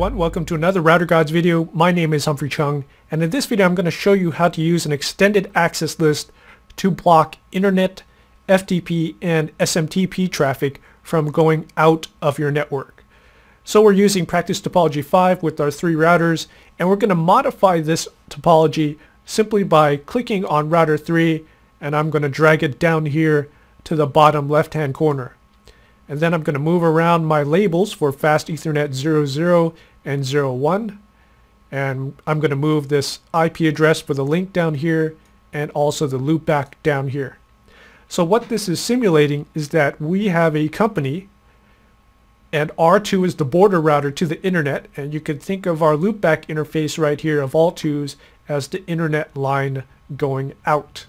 everyone, welcome to another RouterGods video. My name is Humphrey Chung and in this video I'm going to show you how to use an extended access list to block internet, FTP and SMTP traffic from going out of your network. So we're using Practice Topology 5 with our three routers and we're going to modify this topology simply by clicking on router 3 and I'm going to drag it down here to the bottom left hand corner. And then I'm going to move around my labels for fast Ethernet 00 and 01. And I'm going to move this IP address for the link down here and also the loopback down here. So what this is simulating is that we have a company and R2 is the border router to the internet and you can think of our loopback interface right here of all twos as the internet line going out.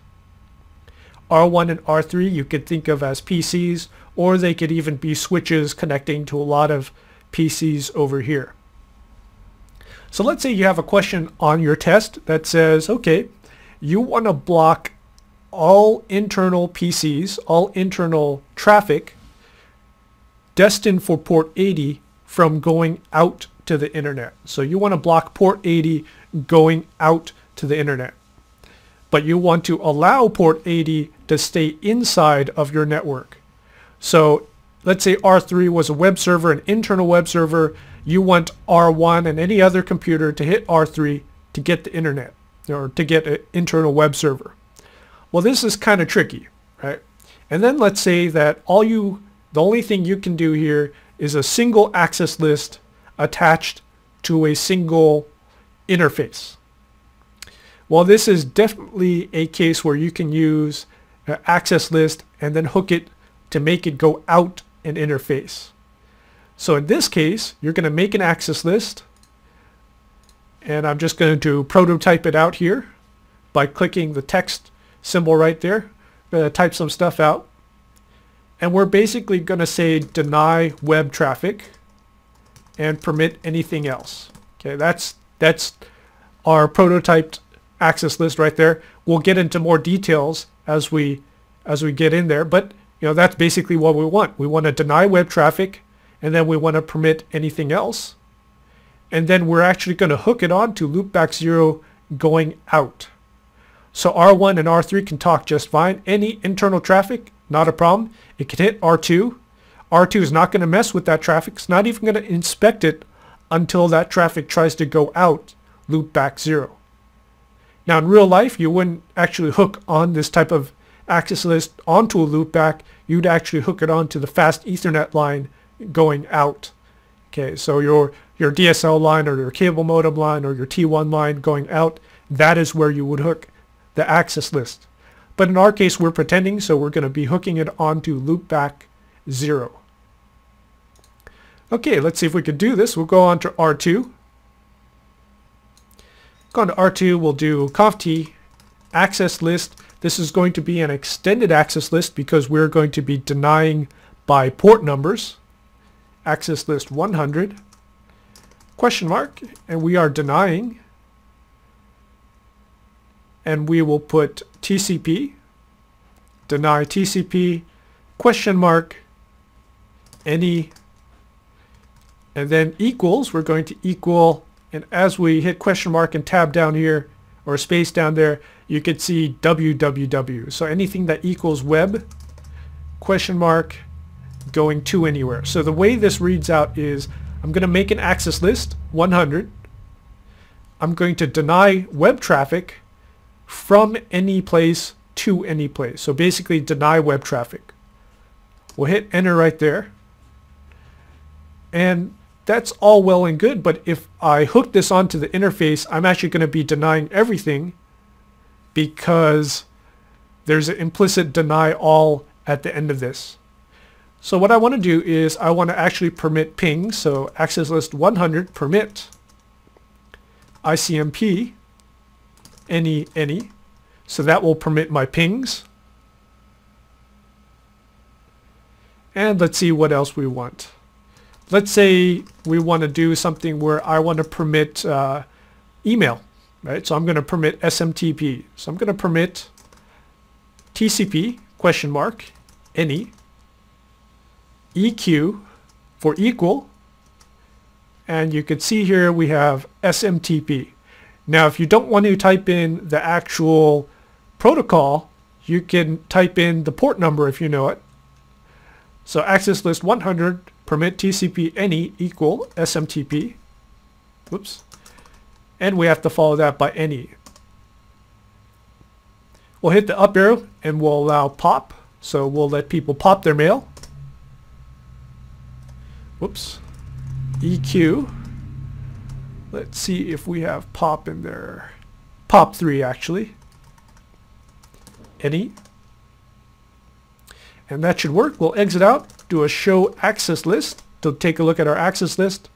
R1 and R3 you could think of as PCs or they could even be switches connecting to a lot of PCs over here. So let's say you have a question on your test that says, okay, you want to block all internal PCs, all internal traffic destined for port 80 from going out to the internet. So you want to block port 80 going out to the internet but you want to allow port 80 to stay inside of your network. So let's say R3 was a web server, an internal web server. You want R1 and any other computer to hit R3 to get the internet or to get an internal web server. Well, this is kind of tricky, right? And then let's say that all you, the only thing you can do here is a single access list attached to a single interface. Well, this is definitely a case where you can use an access list and then hook it to make it go out an interface. So in this case, you're going to make an access list and I'm just going to prototype it out here by clicking the text symbol right there. I'm going to type some stuff out. And we're basically going to say deny web traffic and permit anything else. Okay, that's that's our prototyped access list right there. We'll get into more details as we as we get in there, but you know that's basically what we want. We want to deny web traffic and then we want to permit anything else. And then we're actually going to hook it on to loopback 0 going out. So R1 and R3 can talk just fine. Any internal traffic, not a problem. It can hit R2. R2 is not going to mess with that traffic. It's not even going to inspect it until that traffic tries to go out loopback 0. Now in real life, you wouldn't actually hook on this type of access list onto a loopback. You'd actually hook it onto the fast Ethernet line going out. Okay, so your your DSL line or your cable modem line or your T1 line going out, that is where you would hook the access list. But in our case, we're pretending, so we're going to be hooking it onto loopback 0. Okay, let's see if we can do this. We'll go on to R2. Go on to R2, we'll do conft access list. This is going to be an extended access list because we're going to be denying by port numbers. Access list 100, question mark, and we are denying. And we will put TCP, deny TCP, question mark, any, and then equals, we're going to equal and as we hit question mark and tab down here, or space down there, you could see www. So anything that equals web, question mark, going to anywhere. So the way this reads out is I'm going to make an access list, 100. I'm going to deny web traffic from any place to any place. So basically deny web traffic. We'll hit enter right there. And that's all well and good, but if I hook this onto the interface, I'm actually going to be denying everything because there's an implicit deny all at the end of this. So what I want to do is I want to actually permit ping, so access list 100 permit ICMP any any. So that will permit my pings. And let's see what else we want let's say we want to do something where I want to permit uh, email, right? So I'm going to permit SMTP. So I'm going to permit TCP question mark any EQ for equal and you can see here we have SMTP. Now if you don't want to type in the actual protocol, you can type in the port number if you know it. So access list 100 permit TCP any equal SMTP. Whoops. And we have to follow that by any. We'll hit the up arrow and we'll allow pop. So we'll let people pop their mail. Whoops. EQ. Let's see if we have pop in there. Pop 3 actually. Any. And that should work. We'll exit out, do a show access list to take a look at our access list.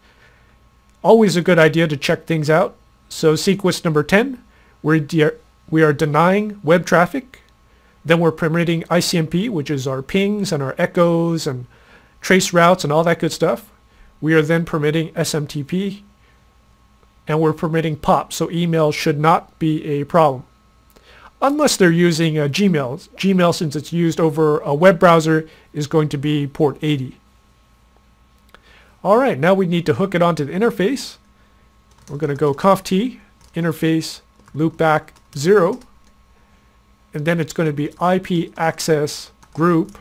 Always a good idea to check things out. So sequence number 10, we're we are denying web traffic. Then we're permitting ICMP, which is our pings and our echoes and trace routes and all that good stuff. We are then permitting SMTP and we're permitting POP, so email should not be a problem. Unless they're using uh, Gmail. Gmail, since it's used over a web browser, is going to be port 80. All right, now we need to hook it onto the interface. We're going to go conft interface loopback 0 and then it's going to be IP access group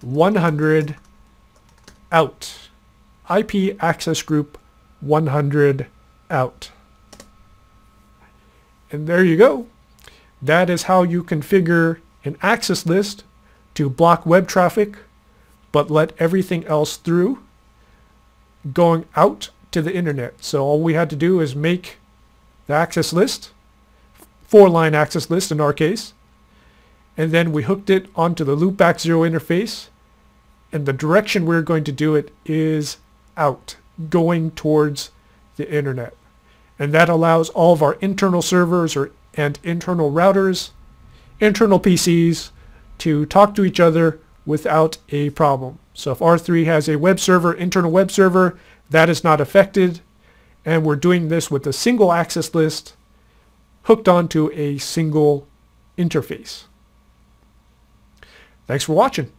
100 out. IP access group 100 out. And there you go. That is how you configure an access list to block web traffic but let everything else through going out to the internet. So all we had to do is make the access list four-line access list in our case. And then we hooked it onto the loopback zero interface. And the direction we're going to do it is out, going towards the internet. And that allows all of our internal servers or and internal routers, internal PCs to talk to each other without a problem. So if R3 has a web server, internal web server, that is not affected. And we're doing this with a single access list hooked onto a single interface. Thanks for watching.